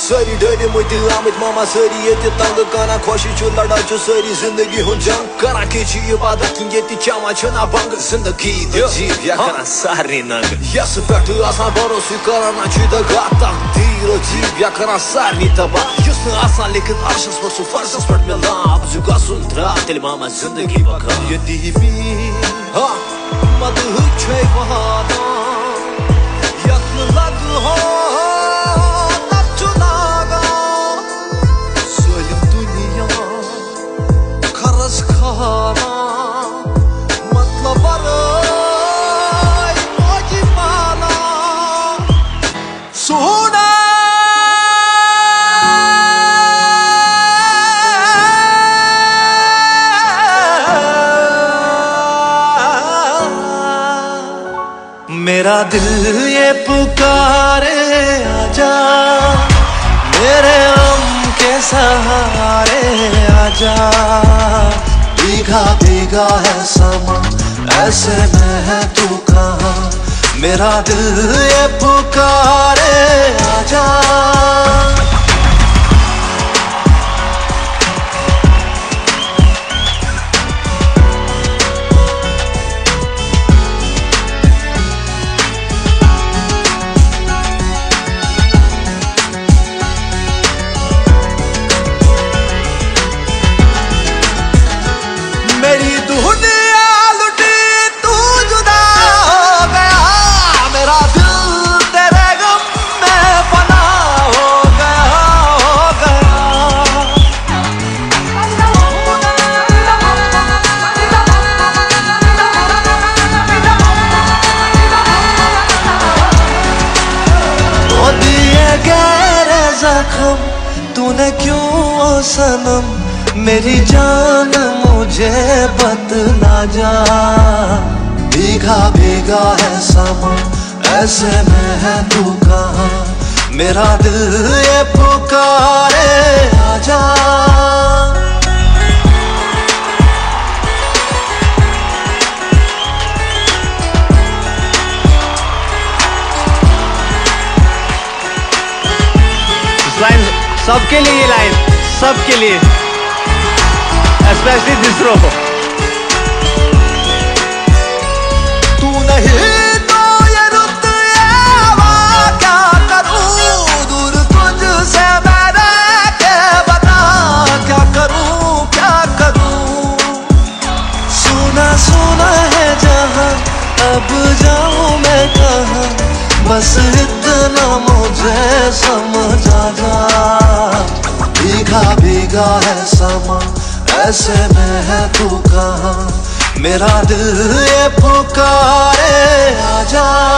सारी डरी मुझे आमत मामा सारी ये तंग करा खुशी चु लड़ा चु सारी जिंदगी हूं जंग करा के ची इबादत की ये चमा छना बंग जिंदगी जीव या करा सारी नंग यस पेट आसान भरोसे करना ची दगा तकदीर जीव या करा सारी तबा युस न आसान लेकिन अर्शस पर सु फर्शस पर मिला अब जुगा सुन त्रा तेल मामा जिंदगी बका ये दीवी हा मद हुच्छे वहाना यत्न मेरा दिल ये पुकारे आजा, मेरे गम के सहारे आजा। भीगा भीगा है समा, ऐसे में है तू कहाँ? मेरा दिल ये पुकारे। जख्म तूने क्यों ओ सनम? मेरी जान मुझे बतला जा भीगा भीगा है समा, ऐसे में है तू कहा? मेरा दिल ये पुकारे आजा। सबके लिए ये लाइन, सबके लिए। स्पेशली दूसरों को तू नहीं तो बता, क्या करूँ क्या करूँ? सुना सुना है जहाँ, अब जाऊँ मैं कहाँ? बस इतना ऐसे में है तू कहा? मेरा दिल ये पुकारे आजा।